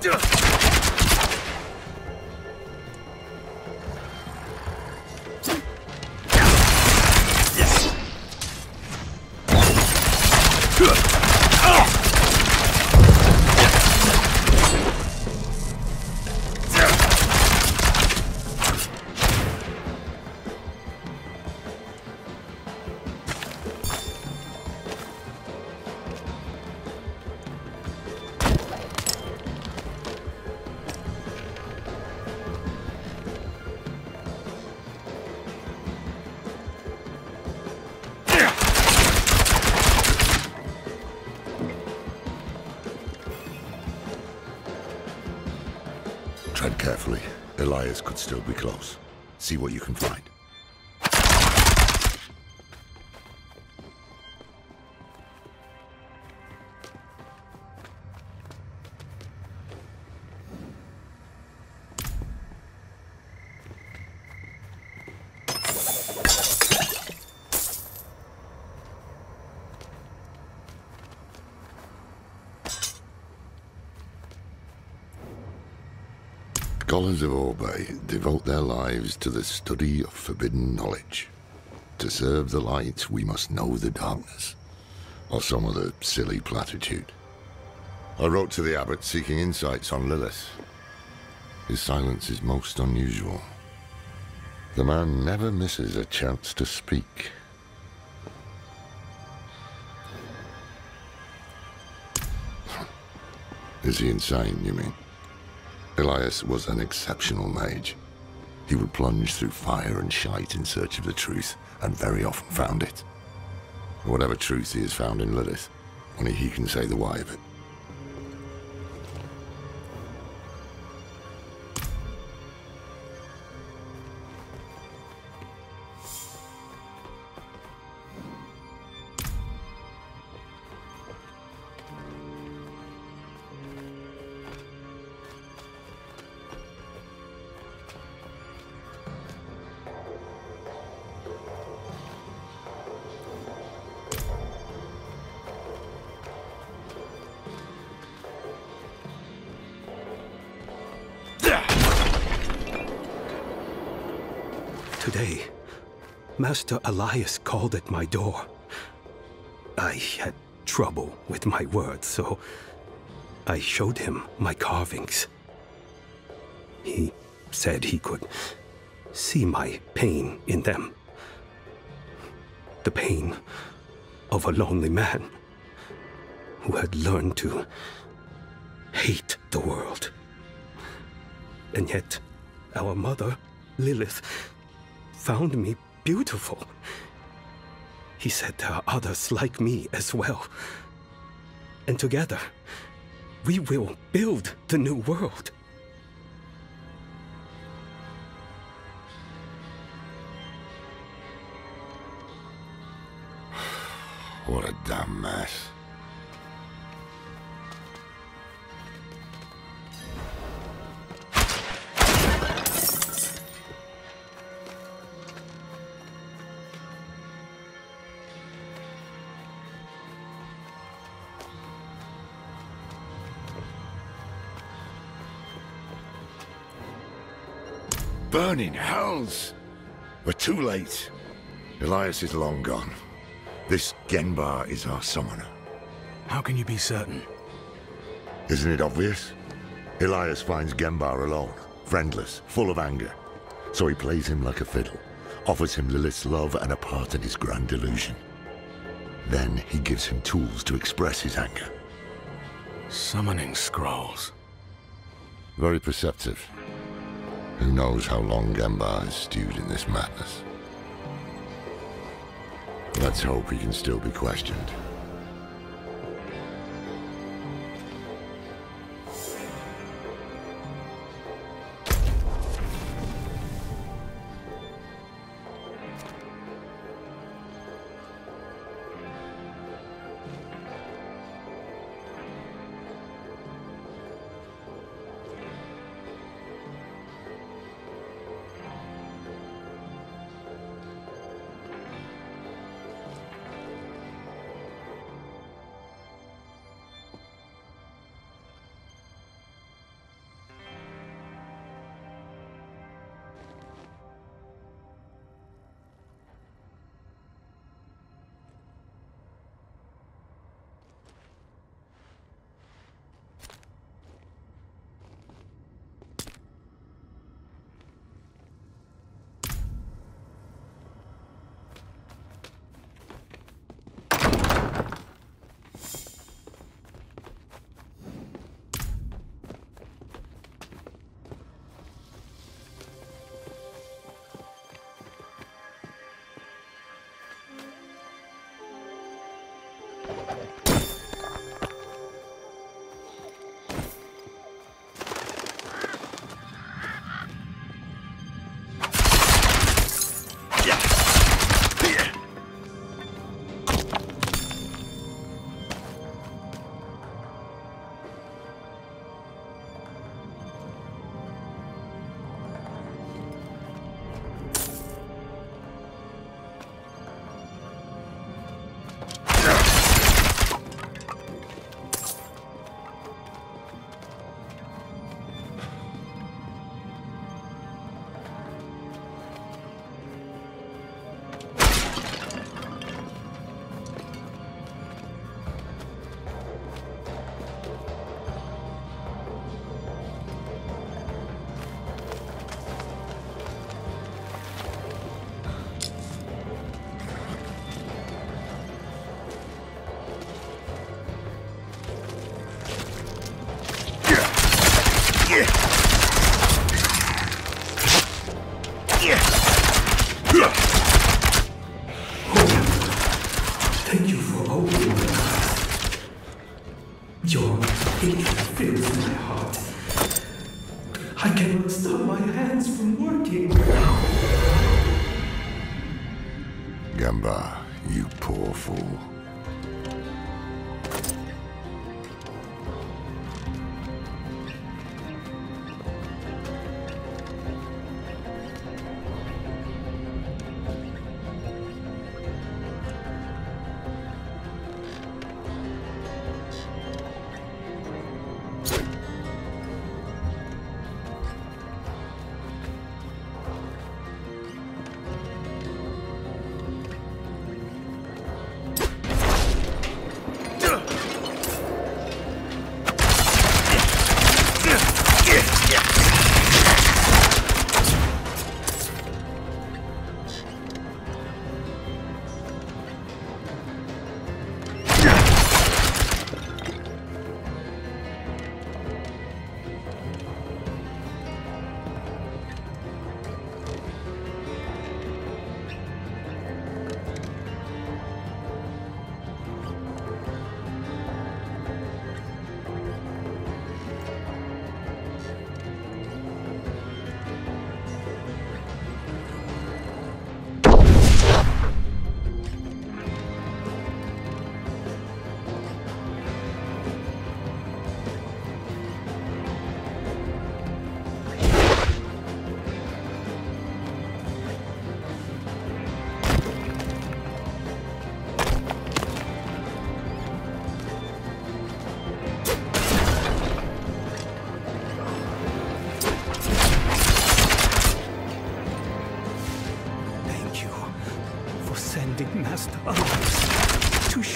对。Carefully. Elias could still be close. See what you can find. Scholars of Orbe devote their lives to the study of forbidden knowledge. To serve the light, we must know the darkness. Or some other silly platitude. I wrote to the abbot seeking insights on Lilith. His silence is most unusual. The man never misses a chance to speak. Is he insane, you mean? Elias was an exceptional mage. He would plunge through fire and shite in search of the truth, and very often found it. Whatever truth he has found in Lilith, only he can say the why of it. Today, Master Elias called at my door. I had trouble with my words, so I showed him my carvings. He said he could see my pain in them. The pain of a lonely man who had learned to hate the world. And yet, our mother, Lilith, found me beautiful. He said there are others like me as well. And together, we will build the new world. What a damn mess. Burning hells! We're too late. Elias is long gone. This Genbar is our summoner. How can you be certain? Isn't it obvious? Elias finds Genbar alone, friendless, full of anger. So he plays him like a fiddle, offers him Lilith's love and a part in his grand delusion. Then he gives him tools to express his anger. Summoning scrolls. Very perceptive. Who knows how long Genbar has stewed in this madness? Let's hope he can still be questioned. Genbar, you poor fool.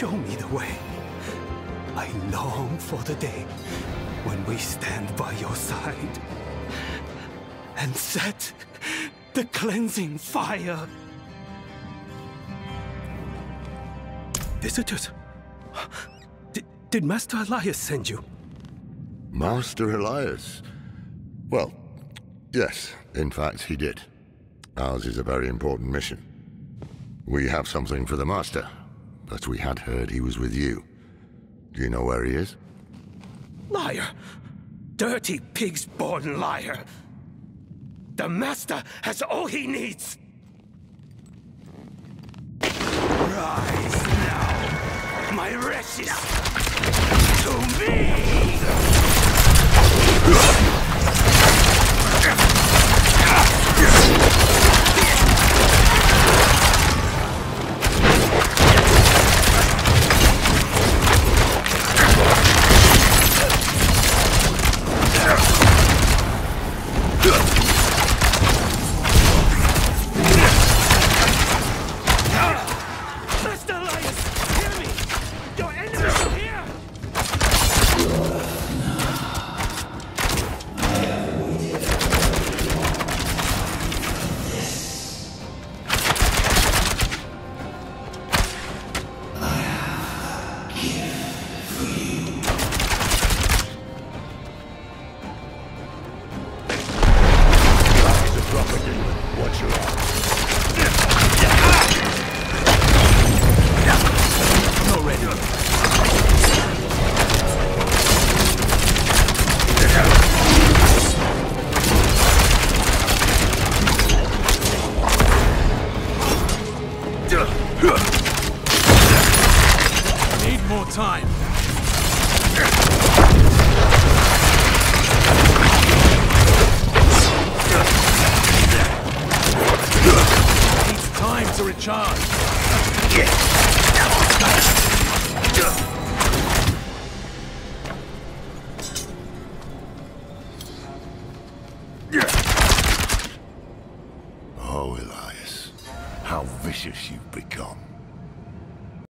Show me the way. I long for the day when we stand by your side and set the cleansing fire. Visitors? Did, did Master Elias send you? Master Elias? Well, yes, in fact, he did. Ours is a very important mission. We have something for the Master, but we had heard he was with you. Do you know where he is? Liar! Dirty pig's born liar! The Master has all he needs! Rise now, my wretches! To me! Time to